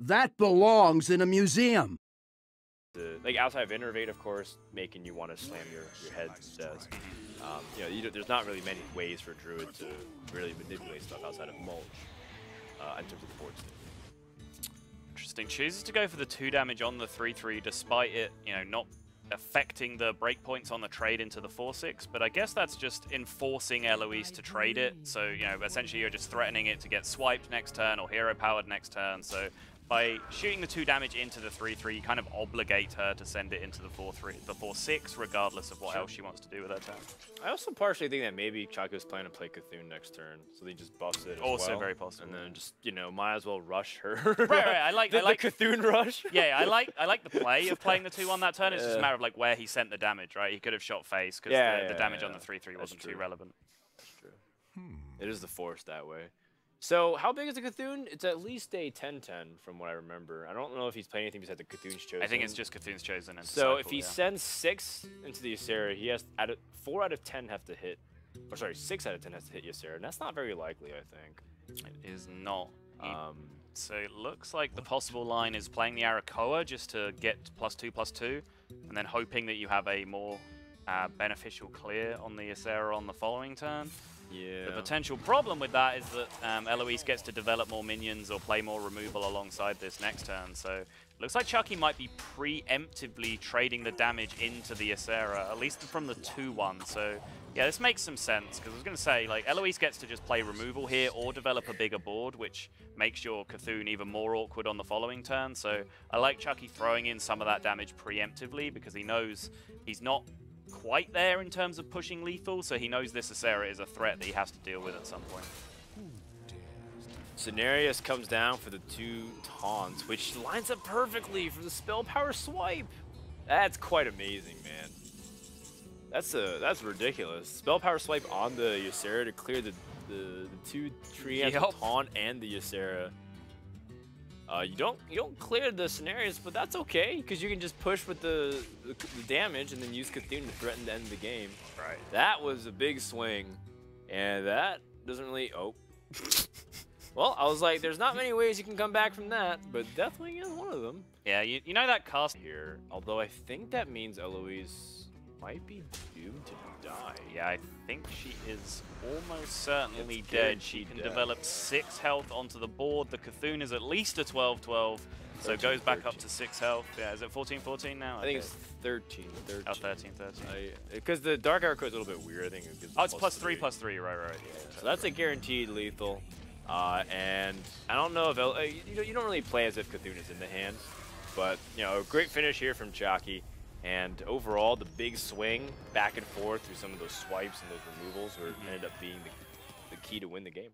That belongs in a museum. The, like outside of innervate, of course, making you want to slam your, your head does. Um, you know, you there's not really many ways for Druid to really manipulate stuff outside of mulch uh, in terms of the board state. Interesting. Chooses to go for the two damage on the 3-3 despite it, you know, not affecting the breakpoints on the trade into the 4-6, but I guess that's just enforcing Eloise to trade it. So, you know, essentially you're just threatening it to get swiped next turn or hero-powered next turn. So by shooting the two damage into the 3-3, you kind of obligate her to send it into the 4-3, the 4-6, regardless of what else she wants to do with her turn. I also partially think that maybe Chakki's planning to play C'Thun next turn, so they just buffs it Also well, very possible. And then just, you know, might as well rush her. right, right, I like, the, I like the C'Thun rush. yeah, I like I like the play of playing the 2 on that turn. It's just a matter of like where he sent the damage, right? He could have shot face because Yeah, the, yeah, the damage yeah, on the yeah. 3-3 That's wasn't too relevant. That's true. It is the force that way. So how big is the C'Thun? It's at least a 10-10 from what I remember. I don't know if he's playing anything besides the C'Thun's chosen. I think it's just C'Thun's chosen. And So if he yeah. sends six into the Ysera, he has out of four out of ten have to hit. Or sorry, six out of ten has to hit Ysera, and that's not very likely, I think. It is not. Um, so it looks like the possible line is playing the Arakkoa just to get plus two, plus two, and then hoping that you have a more uh, beneficial clear on the Ysera on the following turn. Yeah. The potential problem with that is that um, Eloise gets to develop more minions or play more removal alongside this next turn. So looks like Chakki might be preemptively trading the damage into the Ysera, at least from the 2-1. So yeah, this makes some sense because I was going to say, like, Eloise gets to just play removal here or develop a bigger board, which makes your C'Thun even more awkward on the following turn. So I like Chakki throwing in some of that damage preemptively because he knows he's not quite there in terms of pushing lethal, so he knows this Ysera is a threat that he has to deal with at some point. Cenarius comes down for the two taunts, which lines up perfectly for the spell power swipe. That's quite amazing, man. That's a that's ridiculous. Spell power swipe on the Ysera to clear the the, the two tree Yep. the taunt and the Ysera. Uh, you don't you don't clear the Cenarius, but that's okay because you can just push with the, the the damage and then use C'Thun to threaten to end the game. Right. That was a big swing, and that doesn't really. Oh. well, I was like, there's not many ways you can come back from that, but Deathwing is one of them. Yeah, you, you know that cast Here, although I think that means Eloise might be doomed to die. Yeah, I think she is almost certainly It's dead. She can death. develop 6 health onto the board. The C'Thun is at least a 12-12, so it goes back up to 6 health. Yeah, is it 14-14 now? I think it's 13. 13. Oh, 13, 13. Because the Dark Arrow is a little bit weird. I think it gives Oh, it's plus 3, plus 3, right, right. So that's a guaranteed lethal. Uh, and I don't know if uh, you, don't- you don't really play as if C'Thun is in the hand, but you know, a great finish here from Chakki. And overall, the big swing back and forth through some of those swipes and those removals were mm-hmm. ended up being the, the key to win the game.